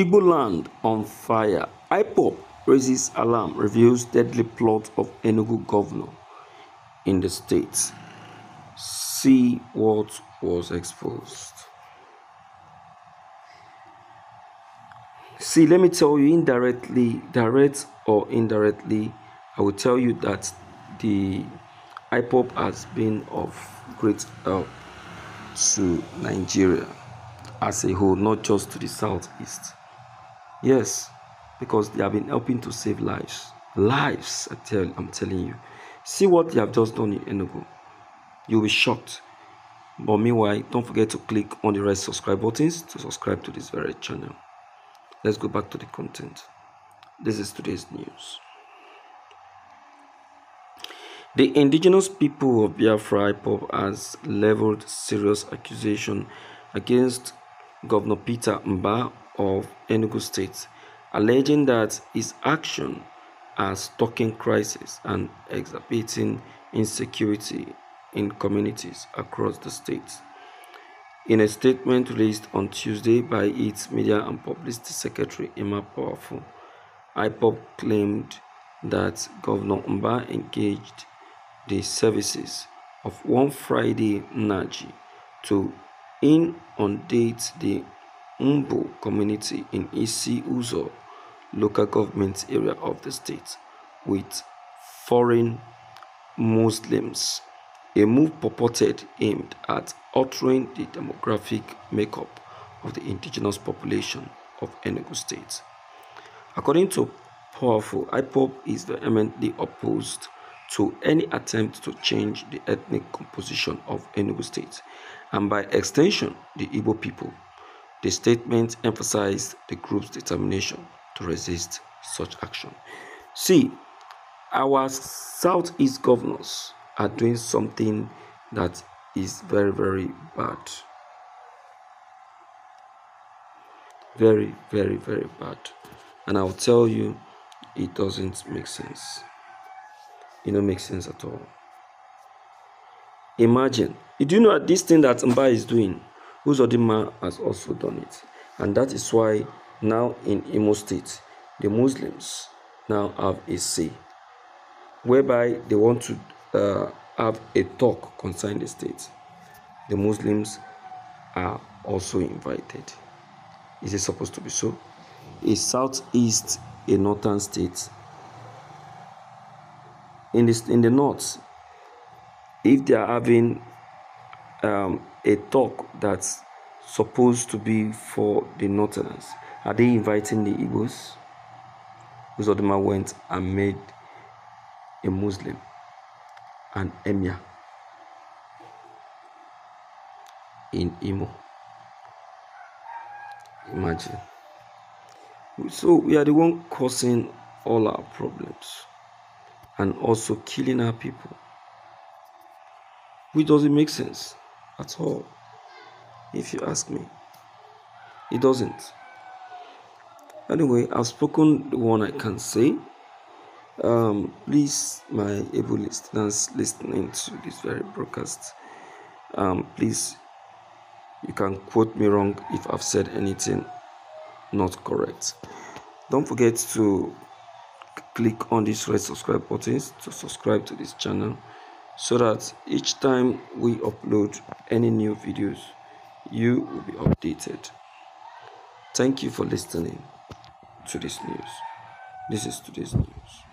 Igbo land on fire. IPOB raises alarm, reveals deadly plot of Enugu governor in the state. See what was exposed. See, let me tell you indirectly, direct or indirectly, I will tell you that the IPOB has been of great help to Nigeria as a whole, not just to the southeast. Yes, because they have been helping to save lives. Lives, I tell, I'm telling you. See what they have just done in Enugu. You'll be shocked. But meanwhile, don't forget to click on the red subscribe buttons to subscribe to this very channel. Let's go back to the content. This is today's news. The indigenous people of Biafra IPOB has leveled serious accusation against Governor Peter Mbah of Enugu State, alleging that his action are stalking crisis and exacerbating insecurity in communities across the state. In a statement released on Tuesday by its Media and Publicity Secretary Emma Powerful, IPOB claimed that Governor Mbah engaged the services of one Friday Naji to inundate the Umbu community in Isi Uzo local government area of the state with foreign Muslims, a move purported aimed at altering the demographic makeup of the indigenous population of Enugu State. According to Powerful, IPOB is vehemently opposed to any attempt to change the ethnic composition of Enugu State and by extension the Igbo people. The statement emphasized the group's determination to resist such action. See, our Southeast governors are doing something that is very, very bad. Very, very, very bad. And I'll tell you, it doesn't make sense it don't make sense at all. Imagine, You do you know this thing that Mbah is doing, Uzodimma has also done it. And that is why now in Imo State, the Muslims now have a say, whereby they want to uh, have a talk concerning the state. The Muslims are also invited. Is it supposed to be so? Is Southeast a northern state? in the, in the north if they are having um, a talk that's supposed to be for the northerners. Are they inviting the Igbos? Uzodimma went and made a Muslim an emir in Imo. Imagine. So we are the one causing all our problems and also killing our people. Which doesn't make sense at all, if you ask me. It doesn't. Anyway, I've spoken the one I can say. Um, please, my able listeners listening to this very broadcast, um, please, you can quote me wrong if I've said anything not correct. Don't forget to click on this red subscribe buttons to subscribe to this channel so that each time we upload any new videos you will be updated. Thank you for listening to this news. This is today's news